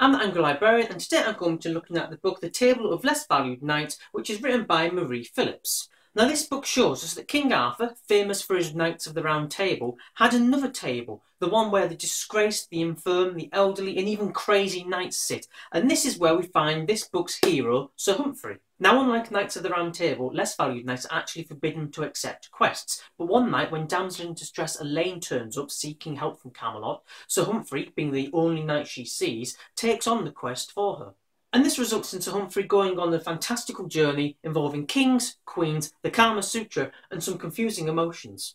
I'm the Angry Librarian and today I'm going to be looking at the book The Table of Less Valued Knights which is written by Marie Phillips. Now this book shows us that King Arthur, famous for his Knights of the Round Table, had another table, the one where the disgraced, the infirm, the elderly and even crazy knights sit, and this is where we find this book's hero, Sir Humphrey. Now unlike Knights of the Round Table, less valued knights are actually forbidden to accept quests, but one night when damsel in distress Elaine turns up seeking help from Camelot, Sir Humphrey, being the only knight she sees, takes on the quest for her. And this results into Humphrey going on a fantastical journey involving kings, queens, the Kama Sutra, and some confusing emotions.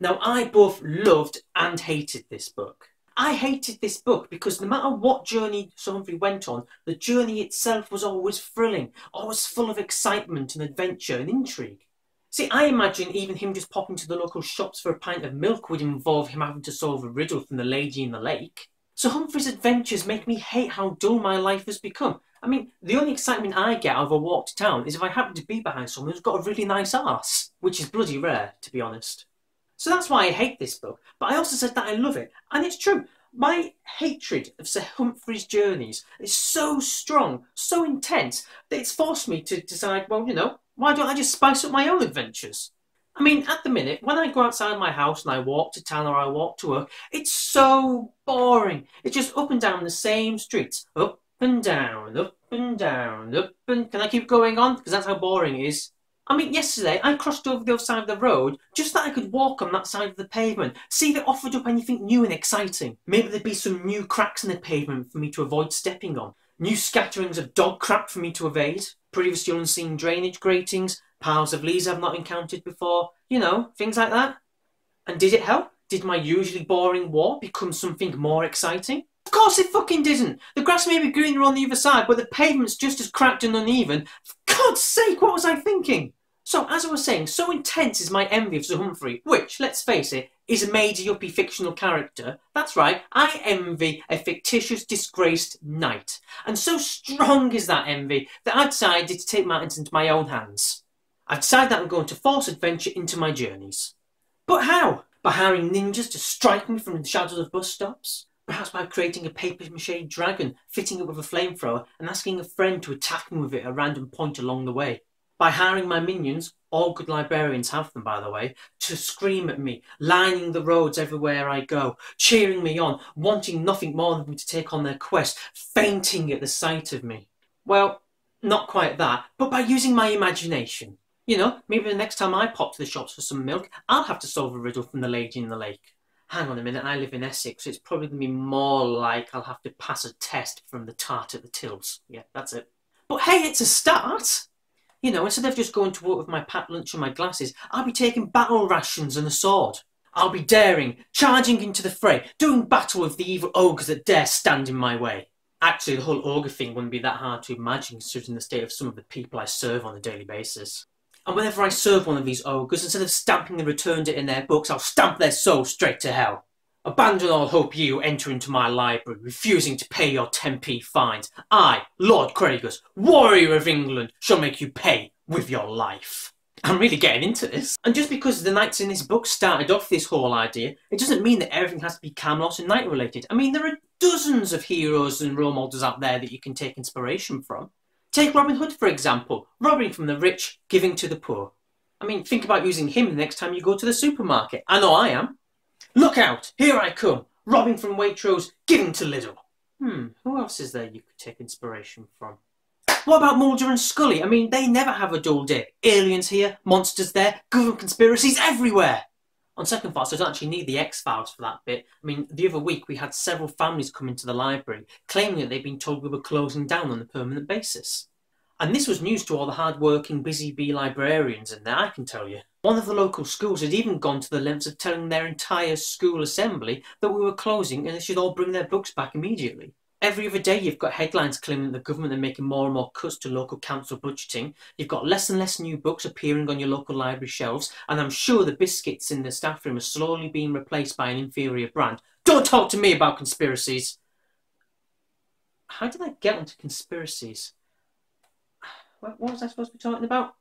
Now, I both loved and hated this book. I hated this book because no matter what journey Sir Humphrey went on, the journey itself was always thrilling, always full of excitement and adventure and intrigue. See, I imagine even him just popping to the local shops for a pint of milk would involve him having to solve a riddle from the lady in the lake. Sir Humphrey's adventures make me hate how dull my life has become. I mean, the only excitement I get out of a walk to town is if I happen to be behind someone who's got a really nice arse, which is bloody rare, to be honest. So that's why I hate this book, but I also said that I love it, and it's true. My hatred of Sir Humphrey's journeys is so strong, so intense, that it's forced me to decide, well, you know, why don't I just spice up my own adventures? I mean, at the minute, when I go outside my house and I walk to town or I walk to work, it's so boring. It's just up and down the same streets. Up and down, up and down, up and... Can I keep going on? Because that's how boring it is. I mean, yesterday I crossed over the other side of the road just that I could walk on that side of the pavement, see if it offered up anything new and exciting. Maybe there'd be some new cracks in the pavement for me to avoid stepping on, new scatterings of dog crap for me to evade, previously unseen drainage gratings, piles of leaves I've not encountered before, you know, things like that. And did it help? Did my usually boring walk become something more exciting? Of course it fucking didn't! The grass may be greener on the other side, but the pavement's just as cracked and uneven. For God's sake, what was I thinking? So, as I was saying, so intense is my envy of Sir Humphrey, which, let's face it, is a made-uppy fictional character. That's right, I envy a fictitious, disgraced knight. And so strong is that envy that I decided to take matters into my own hands. I've decided that I'm going to force adventure into my journeys. But how? By hiring ninjas to strike me from the shadows of bus stops? Perhaps by creating a papier-mâché dragon, fitting it with a flamethrower, and asking a friend to attack me with it at a random point along the way. By hiring my minions, all good librarians have them by the way, to scream at me, lining the roads everywhere I go, cheering me on, wanting nothing more than me to take on their quest, fainting at the sight of me. Well, not quite that, but by using my imagination. You know, maybe the next time I pop to the shops for some milk, I'll have to solve a riddle from the lady in the lake. Hang on a minute, I live in Essex, so it's probably going to be more like I'll have to pass a test from the tart at the tills. Yeah, that's it. But hey, it's a start! You know, instead of just going to work with my packed lunch and my glasses, I'll be taking battle rations and a sword. I'll be daring, charging into the fray, doing battle with the evil ogres that dare stand in my way. Actually, the whole ogre thing wouldn't be that hard to imagine considering the state of some of the people I serve on a daily basis. And whenever I serve one of these ogres, instead of stamping the returned it in their books, I'll stamp their soul straight to hell. Abandon all hope you enter into my library, refusing to pay your 10p fines. I, Lord Craigus, warrior of England, shall make you pay with your life. I'm really getting into this. And just because the knights in this book started off this whole idea, it doesn't mean that everything has to be Camelot and knight related. I mean, there are dozens of heroes and role models out there that you can take inspiration from. Take Robin Hood, for example, robbing from the rich, giving to the poor. I mean, think about using him the next time you go to the supermarket. I know I am. Look out, here I come, robbing from Waitrose, giving to Lidl. Hmm, who else is there you could take inspiration from? What about Mulder and Scully? I mean, they never have a dull day. Aliens here, monsters there, government conspiracies everywhere. On second thoughts, I don't actually need the X-Files for that bit. I mean, the other week we had several families come into the library claiming that they'd been told we were closing down on a permanent basis. And this was news to all the hard-working, busy bee librarians in there, I can tell you. One of the local schools had even gone to the lengths of telling their entire school assembly that we were closing and they should all bring their books back immediately. Every other day you've got headlines claiming the government are making more and more cuts to local council budgeting. You've got less and less new books appearing on your local library shelves, and I'm sure the biscuits in the staff room are slowly being replaced by an inferior brand. Don't talk to me about conspiracies! How did I get onto conspiracies? What was I supposed to be talking about?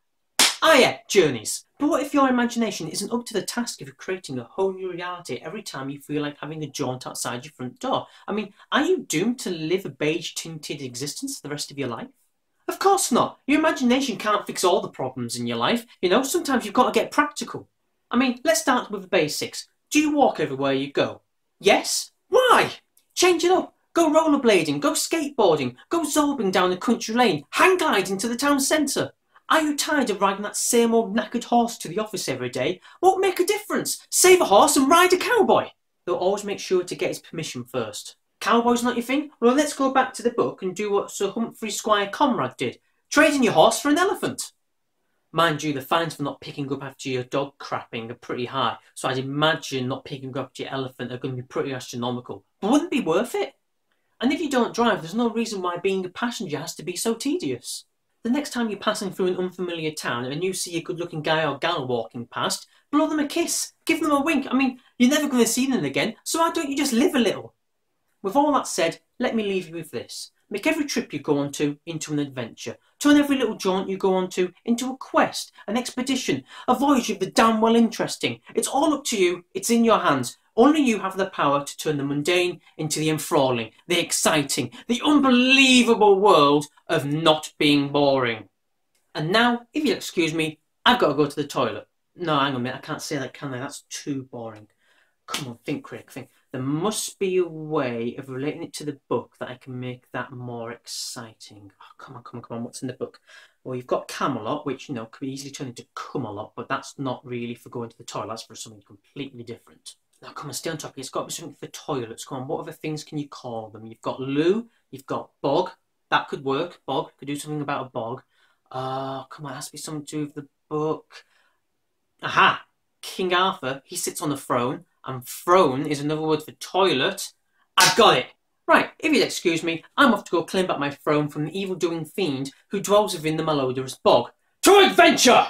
Ah yeah, journeys. But what if your imagination isn't up to the task of creating a whole new reality every time you feel like having a jaunt outside your front door? I mean, are you doomed to live a beige-tinted existence for the rest of your life? Of course not. Your imagination can't fix all the problems in your life. You know, sometimes you've got to get practical. I mean, let's start with the basics. Do you walk everywhere you go? Yes? Why? Change it up. Go rollerblading, go skateboarding, go zorbing down a country lane, hang gliding to the town centre. Are you tired of riding that same old knackered horse to the office every day? Won't make a difference? Save a horse and ride a cowboy. They'll always make sure to get his permission first. Cowboys not your thing? Well, let's go back to the book and do what Sir Humphrey Squire Conrad did. Trading your horse for an elephant. Mind you, the fines for not picking up after your dog crapping are pretty high, so I'd imagine not picking up after your elephant are going to be pretty astronomical. But wouldn't be worth it? And if you don't drive, there's no reason why being a passenger has to be so tedious. The next time you're passing through an unfamiliar town and you see a good looking guy or gal walking past, blow them a kiss, give them a wink. I mean, you're never going to see them again, so why don't you just live a little? With all that said, let me leave you with this. Make every trip you go on to into an adventure. Turn every little jaunt you go on to into a quest, an expedition, a voyage of the damn well interesting. It's all up to you. It's in your hands. Only you have the power to turn the mundane into the enthralling, the exciting, the unbelievable world of not being boring. And now, if you'll excuse me, I've got to go to the toilet. No, hang on a minute, I can't say that, can I? That's too boring. Come on, think, Craig, think. There must be a way of relating it to the book that I can make that more exciting. Oh, come on, come on, come on, what's in the book? Well, you've got Camelot, which, you know, could be easily turn into Camelot, but that's not really for going to the toilet, that's for something completely different. Now, come on, stay on top it. It's got to be something for toilets. Come on, what other things can you call them? You've got loo, you've got bog. That could work. Bog. Could do something about a bog. Uh, come on, it has to be something to do with the book. Aha! King Arthur, he sits on a throne, and throne is another word for toilet. I've got it! Right, if you'd excuse me, I'm off to go claim back my throne from the evil-doing fiend who dwells within the malodorous bog. To adventure!